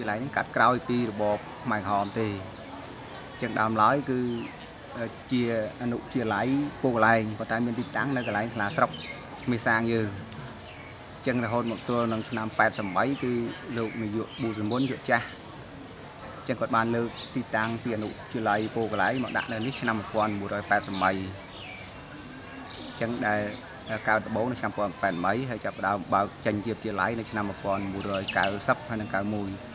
កន្លែងហ្នឹងកាត់ក្រោយពីរបបខ្មែរក្រហមទេចឹងដើមឡើយគឺជាអនុជាឡៃពូកន្លែងប៉ុន្តែមានទីតាំងនៅកន្លែងសាលាស្រុកមេសាងយើងចឹងរហូតមកទល់នឹងឆ្នាំ88គឺលោកនាយកប៊ូសមុនយកចាស់ចឹងគាត់បានលើកទីតាំងពីអនុជាឡៃពូកន្លែងមកដាក់នៅនេះឆ្នាំ1988ចឹងដែលកើតដំបូងនៅឆ្នាំ1988ហើយចាប់ផ្ដើមបើកចេញជាជាឡៃនៅឆ្នាំ1990ហើយនិង91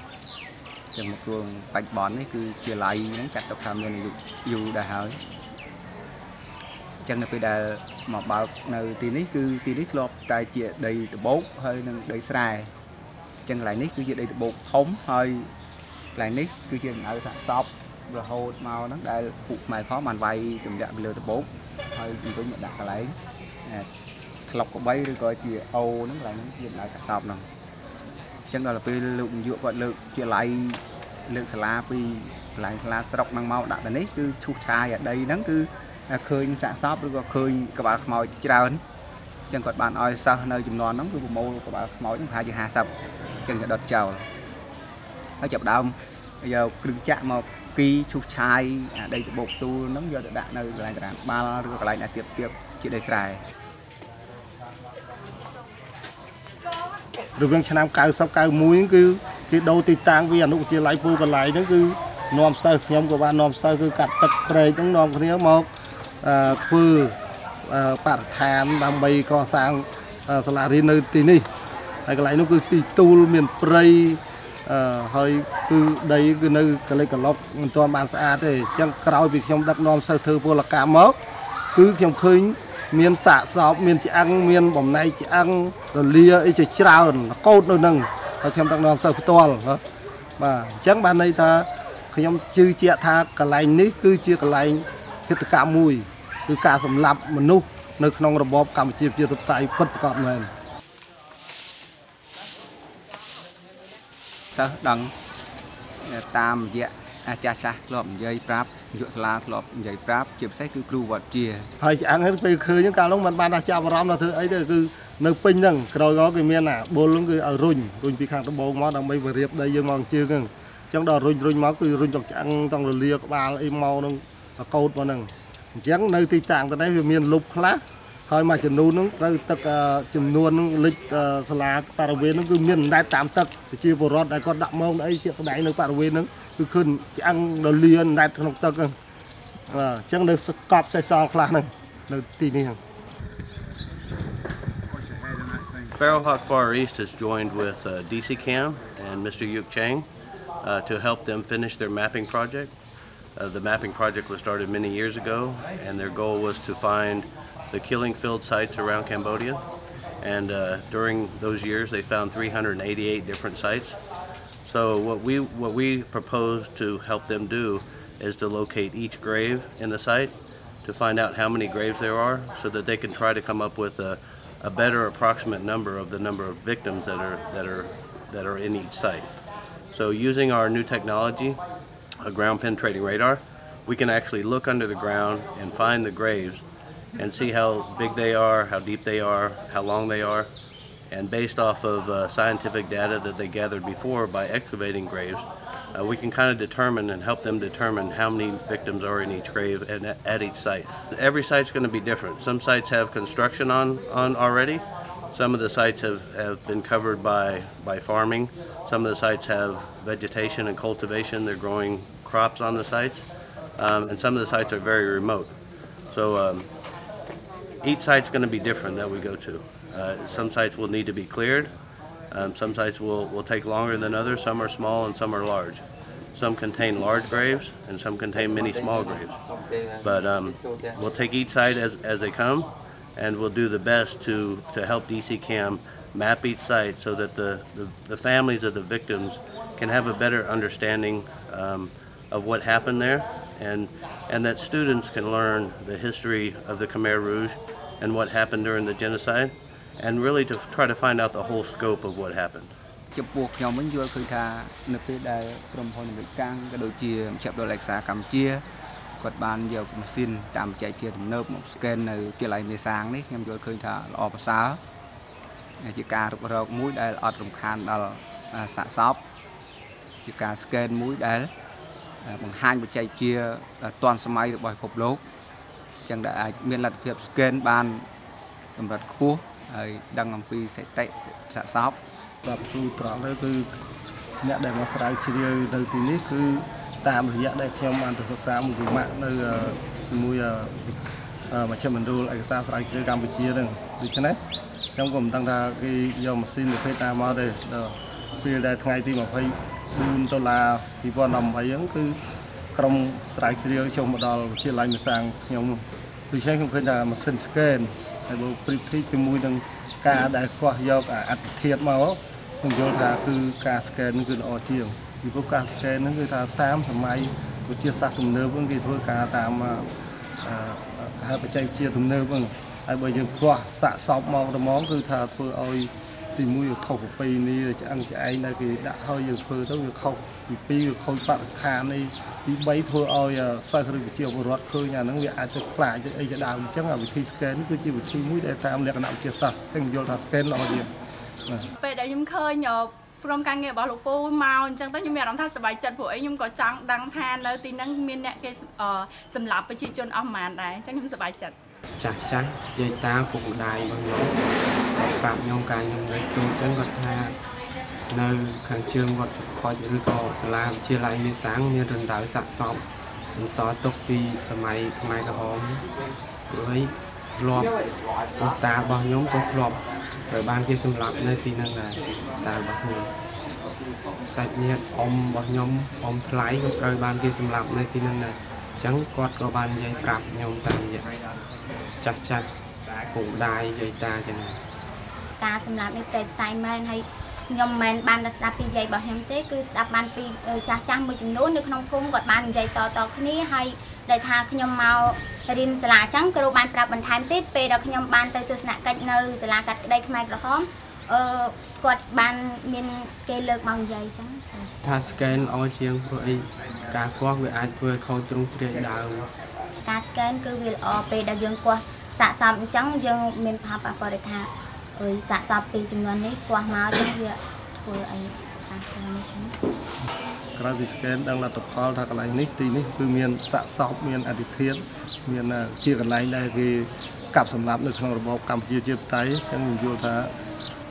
ចឹងមកគ្រួងបច្ចុប្បន្ននេះគឺជាឡៃហ្នឹងចាត់ទុកថាមានអាយុយូរដែរហើយចឹងនៅពេលដែលមកបើកនៅទីនេះគឺទីនេះធ្លាប់តែជាដីដបោកហើយនិងដីស្រែចឹងកន្លែងនេះគឺជាដីដបោកធំហើយកន្លែងនេះគឺជាដំណើរសាកសពរហូតមកហ្នឹងដែលពួកខ្មែរផងបានវាយទម្លាក់ពីលើដបោកហើយពីវិញមកដាក់កន្លែងក្លុកកបីឬក៏ជាអូហ្នឹងកន្លែងហ្នឹងជាដំណើរសាកសពហ្នឹងអញ្ចឹងដល់ពេលលោកនាយកគាត់លើកជាឡៃ លើកសាលាពីកន្លែងសាលាស្រុកហ្នឹងមកដាក់ទៅនេះគឺឈូសឆាយអាដីហ្នឹងគឺឃើញសាកសពឬក៏ឃើញក្បាលខ្មោចច្រើនអញ្ចឹងគាត់បានឲ្យសិស្សនៅចំនួនហ្នឹងគឺប្រមូលក្បាលខ្មោចហ្នឹងប្រហែលជា50អញ្ចឹងគេដុតចោលហើយចាប់ដើមយកគ្រឿងចាក់មកគីឈូសឆាយអាដីតបោកទូលហ្នឹងយកទៅដាក់នៅកន្លែងតារាងបាល់ឬកន្លែងណាទៀតទៀតជាដីស្រែរវាងឆ្នាំ90 91គឺ គេដូរទីតាំងពីអនុវិទ្យាល័យពូកន្លែងហ្នឹងគឺនាំសិស្សខ្ញុំក៏បាននាំសិស្សគឺកាត់ទឹកព្រែកហ្នឹងនាំគ្នាមកធ្វើបរិស្ថានដើម្បីកសាងសាលារៀននៅទីនេះហើយកន្លែងនោះគឺទីទូលមានព្រៃអឺហើយគឺដីគឺនៅកលិចកឡុកមិនទាន់បានស្អាតទេអញ្ចឹងក្រោយពីខ្ញុំដឹកនាំសិស្សធ្វើពលកម្មមកគឺខ្ញុំឃើញមានសាកសោបមានឆ្អឹងមានបំណែកឆ្អឹងរលាអីជាច្រើនកោតនៅនឹង ហើយខ្ញុំដឹកនាំសិស្សផ្ទាល់បាទអញ្ចឹងបានន័យថាខ្ញុំជឿជាក់ថាកន្លែងនេះគឺជាកន្លែងហិតកម្មមួយគឺការសម្លាប់មនុស្សនៅក្នុងរបបកម្ពុជាប្រជាធិបតេយ្យពិតប្រាកដមែនសិស្សដឹងតាមរយៈ អាចារ្យចាស់ធ្លាប់និយាយប្រាប់នាយកសាលាធ្លាប់និយាយប្រាប់ជាពិសេសគឺគ្រូវត្តជាហើយឆ្អឹងហ្នឹងពេលឃើញកាលនោះមិនបានចាប់អារម្មណ៍ដល់ធ្វើអីទេគឺនៅពេញហ្នឹងក្រោយក៏គេមានអាបុលហ្នឹងគឺឲ្យរុញរុញពីខាងដំបូងមកដើម្បីវារៀបដីយើងមកជើងហ្នឹងអញ្ចឹងដល់រុញរុញមកគឺរុញទាំងឆ្អឹងទាំងរលាក្បាលអីមកហ្នឹងកោតមកហ្នឹងអញ្ចឹងនៅទីតាំងទៅនេះវាមានលុបខ្លះហើយមួយចំនួនហ្នឹងត្រូវទឹកចំនួនហ្នឹងលិចសាលាបរិវេណហ្នឹងគឺមានអណ្ដែតតាមទឹកប្រជាពលរដ្ឋដែលគាត់ដាក់មកអីជាក់ស្ដែងនៅបរិវេណហ្នឹង គឺឃើញឆ្អឹងរលាអណ្ដែតក្នុងទឹកហ្នឹងបាទអញ្ចឹងនៅកប់សេះសល់ខ្លះហ្នឹងនៅទីនេះហ្នឹង Sparrowhawk Far East has joined with uh, DC Cam and Mr. Yuk Chang uh, to help them finish their mapping project. Uh, the mapping project was started many years ago, and their goal was to find the killing field sites around Cambodia. And uh, during those years, they found 388 different sites. So what we what we propose to help them do is to locate each grave in the site, to find out how many graves there are, so that they can try to come up with a, a better approximate number of the number of victims that are that are that are in each site. So using our new technology, a ground penetrating radar, we can actually look under the ground and find the graves and see how big they are, how deep they are, how long they are. And based off of uh, scientific data that they gathered before by excavating graves, uh, we can kind of determine and help them determine how many victims are in each grave and at, each site. Every site's going to be different. Some sites have construction on, on already. Some of the sites have, have been covered by, by farming. Some of the sites have vegetation and cultivation. They're growing crops on the sites. Um, and some of the sites are very remote. So um, each site's going to be different that we go to. Uh, some sites will need to be cleared. Um, some sites will, will take longer than others. Some are small and some are large. Some contain large graves and some contain many small graves. But um, we'll take each site as, as they come and we'll do the best to, to help DC CAM map each site so that the, the, the families of the victims can have a better understanding um, of what happened there and, and that students can learn the history of the Khmer Rouge and what happened during the genocide, and really to try to find out the whole scope of what happened. ចំពោះខ្ញុំវិញយល់ឃើញថានៅពេលដែលក្រុមហ៊ុនអមេរិកាំងក៏ដូចជាមជ្ឈមណ្ឌលឯកសារកម្ពុជាគាត់បានយកម៉ាស៊ីនតាមបច្ចេកវិទ្យាទំនើបមក scan នៅជាឡៃមេសាងនេះខ្ញុំយល់ឃើញថាល្អប្រសើរជាការរុករកមួយដែលអត់រំខានដល់សាកសពជាការ scan មួយដែលបង្ហាញបច្ចេកវិទ្យាទាន់សម័យរបស់ពិភពលោកអញ្ចឹងដែលអាចមានលទ្ធភាព scan បានកម្រិតខ្ពស់ ហើយដឹងអំពីស្ថិតិសាកសពបាទគ្រូត្រង់ទៅគឺអ្នកដែលមកស្រាវជ្រាវនៅទីនេះគឺតាមរយៈដែលខ្ញុំបានទៅសិក្សាមួយវិមាក់នៅជាមួយមជ្ឈមណ្ឌលឯកសារស្រាវជ្រាវកម្ពុជាហ្នឹងដូច្នេះខ្ញុំក៏មិនដឹងថាគេយកម៉ាស៊ីនប្រភេទណាមកទេដល់ពេលដែលថ្ងៃទី24ដុល្លារ2018ហ្នឹងគឺក្រុមស្រាវជ្រាវចូលមកដល់វិទ្យាល័យមេសាំងខ្ញុំដូច្នេះខ្ញុំឃើញថាម៉ាស៊ីន scan ហើយបើប្រៀបធៀបជាមួយនឹងការដែលខ្វះយកអត្តធាតុមកខ្ញុំយល់ថាគឺការ scan នេះគឺល្អជាងពីព្រោះការ scan ហ្នឹងគឺថាតាមសម័យវិទ្យាសាស្ត្រទំនើបហ្នឹងគេធ្វើការតាមហៅបច្ចេកវិទ្យាទំនើបហ្នឹងហើយបើយើងខ្វះសាកសពមកត្មងគឺថាធ្វើឲ្យ ទីមួយវាខុសប្រពៃណីឆ្អឹងឆ្អែងដែលគេដាក់ឲ្យយើងធ្វើទៅវាខុសទី2វាខូចបរិស្ថាននេះទី3ធ្វើឲ្យសិស្សឬវិជ្ជាពលរដ្ឋឃើញអាហ្នឹងវាអាចទៅខ្លាចទៅអីជាដើមអញ្ចឹងអាវិធី scan នេះគឺជាវិធីមួយដែលតាមលក្ខណៈវិទ្យាសាស្ត្រខ្ញុំយល់ថា scan ល្អជាងពេលដែលខ្ញុំឃើញក្រុមការងាររបស់លោកពូមកអញ្ចឹងទៅខ្ញុំមានអារម្មណ៍ថាសប្បាយចិត្តព្រោះអីខ្ញុំក៏ចង់ដឹងថានៅទីហ្នឹងមានអ្នកគេសម្លាប់ប្រជាជនអស់ប្រហែលដែរអញ្ចឹងខ្ញុំសប្បាយចិត្តចាស់ចាស់យាយតាពុកម្ដាយរបស់ខ្ញុំ ប្រាប់ខ្ញុំកាលខ្ញុំនៅចូលចឹងគាត់ថានៅខាងជើងវត្តខូចឬក៏សាលាវិទ្យាល័យមេសាំងមានរណ្ដៅសាក់សពបន្សល់ទុកពីសម័យខ្មែរក្រហមព្រោះឲ្យធ្លាប់ពុកតារបស់ខ្ញុំក៏ធ្លាប់ត្រូវបានគេសម្លាប់នៅទីហ្នឹងដែរតារបស់ខ្ញុំសាច់ញាតិអ៊ំរបស់ខ្ញុំអ៊ំថ្លៃក៏ត្រូវបានគេសម្លាប់នៅទីហ្នឹងដែរអញ្ចឹងគាត់ក៏បាននិយាយប្រាប់ខ្ញុំតាមរយៈចាស់ចាស់ពូដាយយាយតាអញ្ចឹង ការសម្លាប់នេះផ្ទៃផ្សាយមែនហើយខ្ញុំមិនមែនបានតែស្ដាប់ពីយាយរបស់ខ្ញុំទេគឺស្ដាប់បានពីចាស់ចាស់មួយចំនួននៅក្នុងភូមិគាត់បាននិយាយតតគ្នាហើយដែលថាខ្ញុំមករៀនសាលាអញ្ចឹងគ្រូបានប្រាប់បន្ថែមទៀតពេលដែលខ្ញុំបានទៅទស្សនកិច្ចនៅសាលាកាត់ក្តីខ្មែរក្រហមអឺគាត់បានមានគេលើកមកនិយាយអញ្ចឹងថា scan ល្អជាងព្រោះអីការគាស់វាអាចធ្វើឲ្យខូចទ្រង់ទ្រាយដើមការ scan គឺវាល្អពេលដែលយើងគាស់សាកសមអញ្ចឹងយើងមានផលប៉ះពាល់ថា អើយសាកសពពីចំនួននេះគាស់មកចឹងវាធ្វើអីតាមខ្លួននេះចឹងក្រោយពី scan ដឹងលទ្ធផលថាកន្លែងនេះទីនេះគឺមានសាកសពមានអតិធាតមានជាកន្លែងដែលគេកាប់សម្លាប់នៅក្នុងរបបកម្ពុជាជាបតៃចឹងខ្ញុំយល់ថា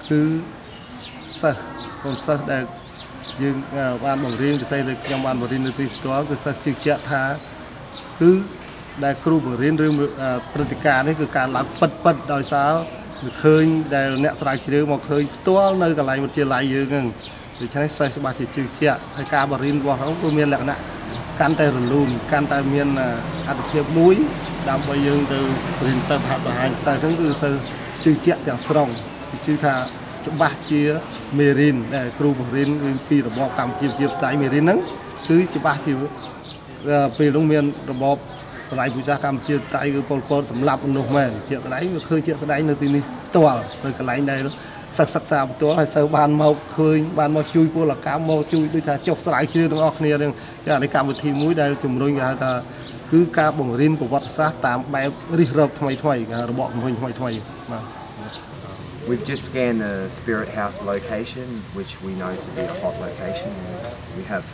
គឺសិស្សកូនសិស្សដែលយើងបានបង្រៀនពិសេសលើខ្ញុំបានបង្រៀននៅទីផ្ទាល់គឺសិស្សជឿជាក់ថាគឺដែលគ្រូបង្រៀនឬព្រឹត្តិការណ៍នេះគឺការឡើងពិតពិតដោយសារ ឃើញដែលអ្នកស្រាវជ្រាវមកឃើញផ្ទាល់នៅកន្លែងវិទ្យាល័យយើងហ្នឹងដូច្នេះសិស្សច្បាស់ជាជឿជាក់ហើយការបរិញ្ញាបត្ររបស់ហ្នឹងគឺមានលក្ខណៈកាន់តែរលូនកាន់តែមានអត្ថភាពមួយដើម្បីយើងទៅរៀនសិស្សហាត់បង្ហាញសិស្សហ្នឹងគឺសិស្សជឿជាក់ទាំងស្រុងគឺជឿថាច្បាស់ជាមេរៀនដែលគ្រូបង្រៀនគឺពីរបបកម្ពុជាប្រជាធិបតេយ្យមេរៀនហ្នឹងគឺច្បាស់ជាពេលនោះមានរបប បល័យវិសាកម្ពុជាតៃគឺពលពតសម្លាប់មនុស្សមែនជាក់ស្ដែងវាឃើញជាក់ស្ដែងនៅទីនេះផ្ទាល់នៅកន្លែងដែលសិក្សាសិក្សាផ្ទាល់ហើយសូវបានមកឃើញបានមកជួយពលកម្មមកជួយដូចថាចុះស្រាវជ្រាវទាំងអស់គ្នាទាំងអានេះកម្មវិធីមួយដែលជំរុញគេហៅថាគឺការបង្រៀនប្រវត្តិសាស្ត្រតាមបែបរិះរកថ្មីថ្មីរបបជំរុញថ្មីថ្មីបាទ We've just scanned the Spirit House location, which we know to be a hot location. We have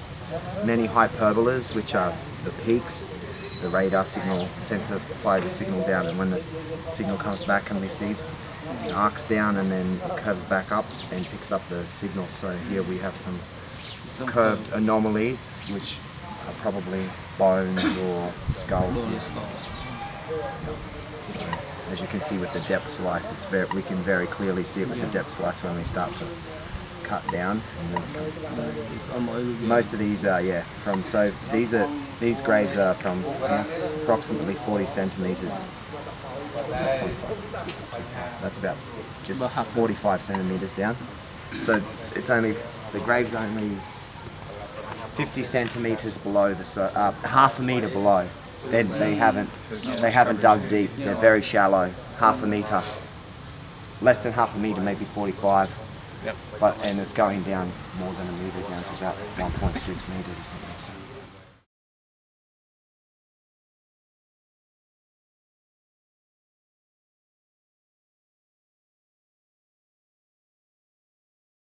many hyperbolas, which are the peaks the radar signal sensor fires a signal down and when the signal comes back and receives it arcs down and then curves back up and picks up the signal. So here we have some curved anomalies which are probably bones or skulls. Here. So as you can see with the depth slice it's very we can very clearly see it with the depth slice when we start to cut down. And come. So most of these are yeah from so these are these graves are from approximately 40 centimeters. That's about just 45 centimeters down. So it's only the grave's only 50 centimeters below the so uh, half a meter below. They, they haven't they haven't dug deep. They're very shallow, half a meter, less than half a meter, maybe 45. Yep. But and it's going down more than a metre down to about 1.6 metres or something. So.